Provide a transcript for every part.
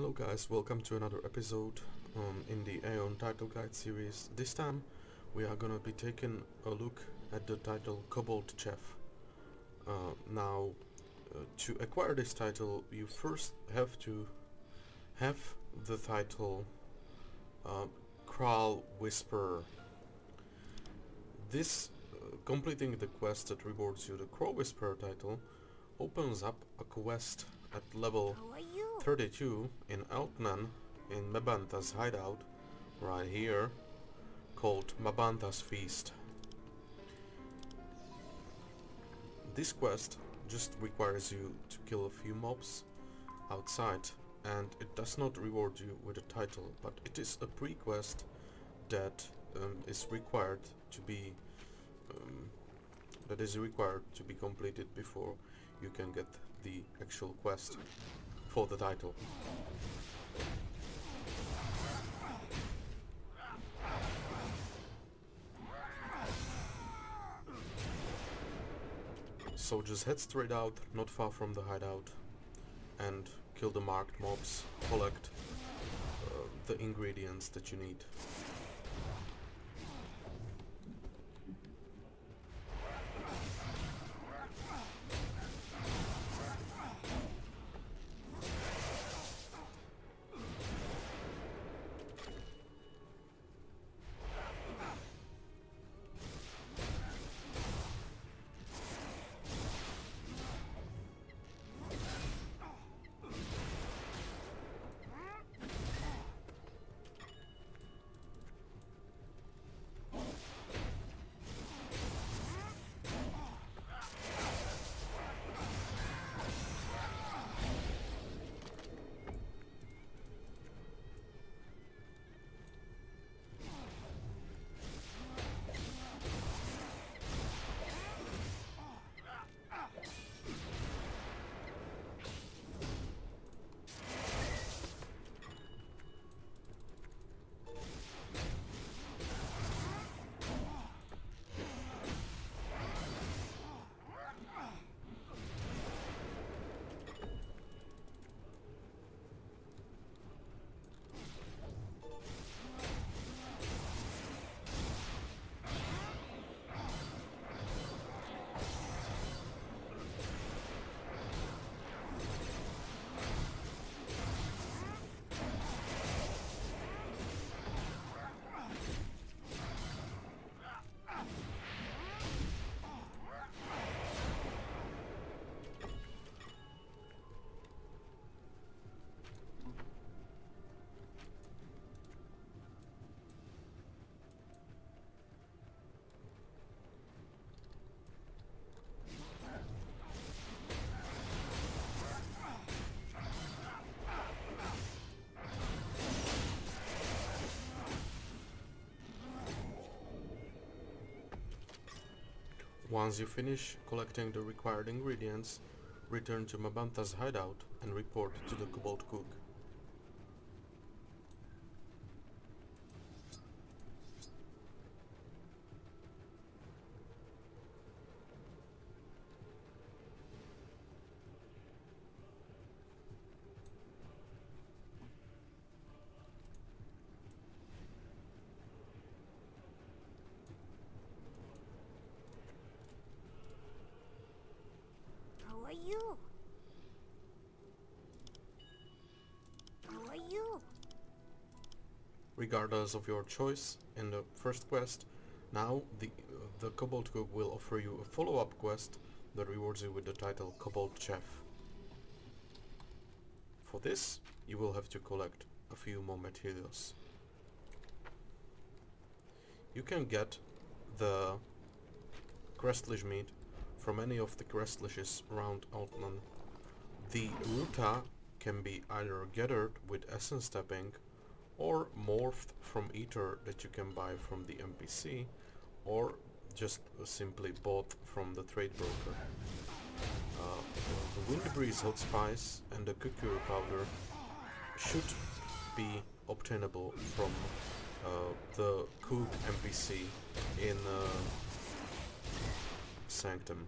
Hello guys, welcome to another episode um, in the Aion title guide series. This time we are gonna be taking a look at the title Kobold Chef. Uh, now, uh, to acquire this title you first have to have the title uh, Kral Whisperer. This, uh, completing the quest that rewards you the Kral Whisperer title, opens up a quest at level? 32 in Eltnen in Mabanta's hideout right here called Mabanta's Feast. This quest just requires you to kill a few mobs outside and it does not reward you with a title but it is a pre-quest that um, is required to be um, that is required to be completed before you can get the actual quest for the title. So just head straight out, not far from the hideout, and kill the marked mobs, collect uh, the ingredients that you need. Once you finish collecting the required ingredients, return to Mabanta's hideout and report to the Kobold Cook. How are you? How are you? Regardless of your choice in the first quest, now the, the Kobold Cook will offer you a follow-up quest that rewards you with the title Kobold Chef. For this, you will have to collect a few more materials. You can get the Crestlich meat from any of the Crestliches around Eltnen. The Ruta can be either gathered with essence tapping or morphed from ether that you can buy from the NPC or just simply bought from the trade broker. Uh, the Wind Breeze Hot Spice and the Kukuru powder should be obtainable from uh, the Cook NPC in uh, Sanctum.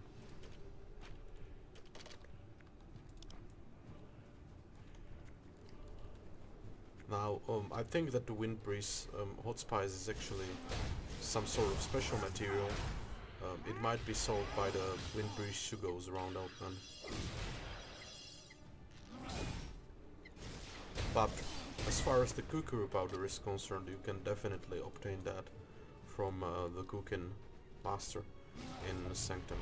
Now, um, I think that the Wind Breeze um, Hot Spice is actually some sort of special material. Um, it might be sold by the Wind Breeze Shugos around Eltnen. But as far as the Kukuru powder is concerned, you can definitely obtain that from uh, the Kukin Master in Sanctum.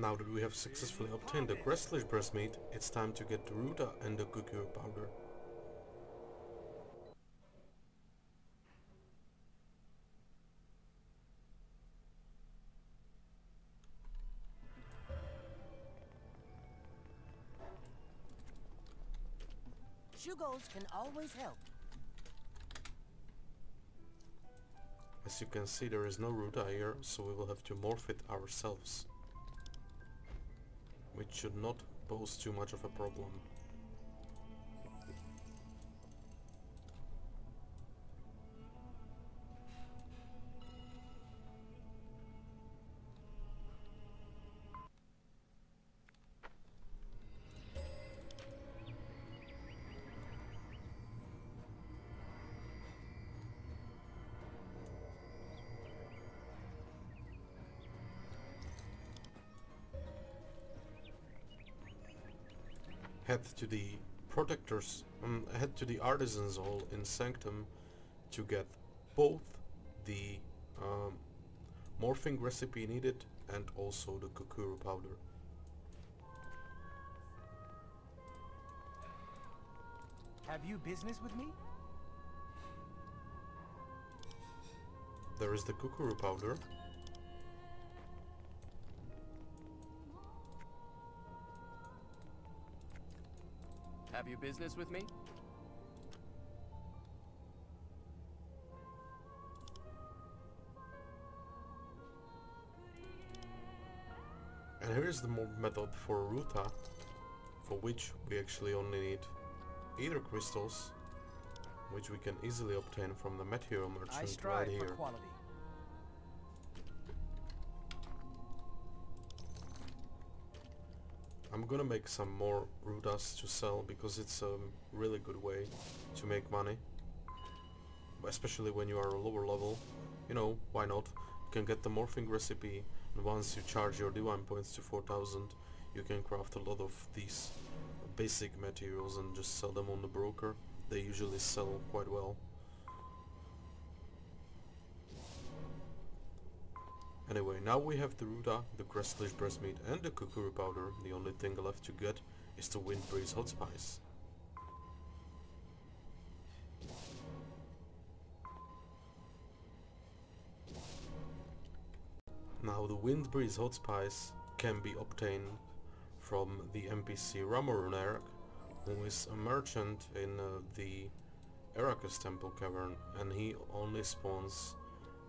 Now that we have successfully obtained the Crestlich breast meat, it's time to get the Ruta and the Kukuru powder. Shugos can always help. As you can see there is no Ruta here, so we will have to morph it ourselves. Which should not pose too much of a problem. Head to the protectors, um, head to the artisans hall in Sanctum to get both the um, morphing recipe needed and also the Kukuru powder. Have you business with me? There is the Kukuru powder. Have you business with me? And here is the morph method for Ruta, for which we actually only need either crystals, which we can easily obtain from the material I merchant strive right for here. quality. I'm gonna make some more Rudas to sell because it's a really good way to make money. Especially when you are a lower level. You know, why not? You can get the morphing recipe and once you charge your divine points to 4000 you can craft a lot of these basic materials and just sell them on the broker. They usually sell quite well. Anyway, now we have the Ruta, the Crestlich breast meat and the Kukuru powder. The only thing left to get is the Wind Breeze hot spice. Now the Wind Breeze hot spice can be obtained from the NPC Ramorunerk, who is a merchant in uh, the Eracus Temple Cavern and he only spawns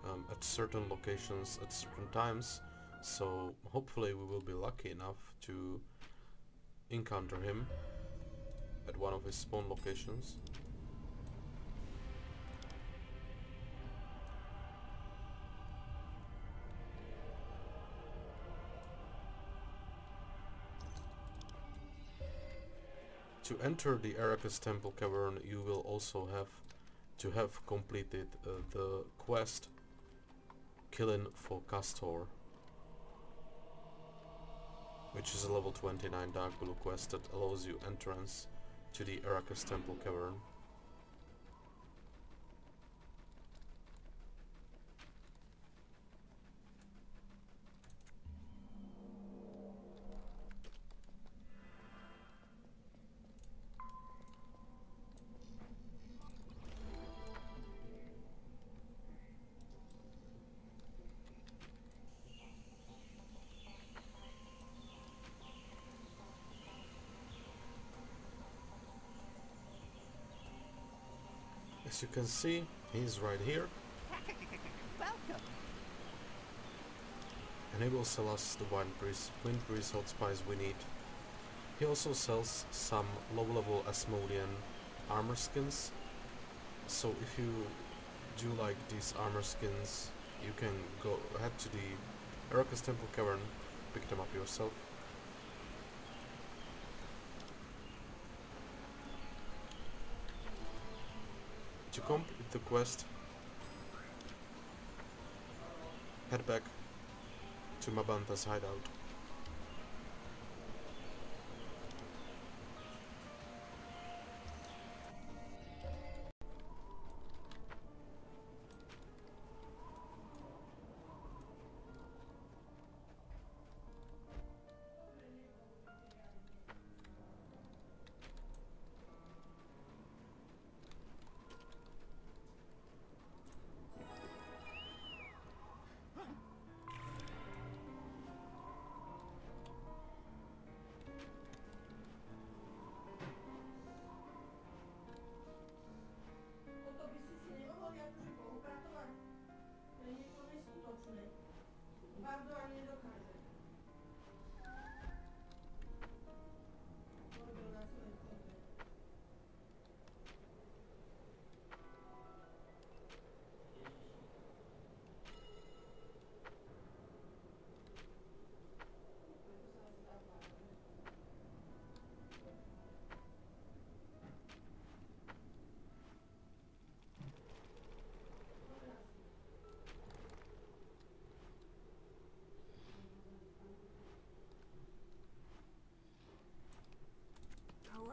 um, at certain locations at certain times. So hopefully we will be lucky enough to encounter him at one of his spawn locations. To enter the Eracus Temple Cavern you will also have to have completed uh, the quest Killing for Castor which is a level 29 Dark Blue quest that allows you entrance to the Eracus Temple Cavern. As you can see, he's right here Welcome. and he will sell us the wine breeze, wind breeze hot spice we need. He also sells some low level Asmodian armor skins. So if you do like these armor skins, you can go head to the Eracus Temple Cavern, pick them up yourself. To complete the quest, head back to Mabanta's hideout.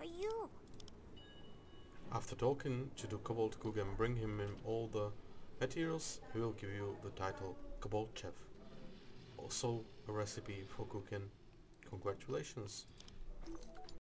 You? After talking to the Kobold Cook and bring him in all the materials, he will give you the title Kobold Chef. Also a recipe for cooking. Congratulations.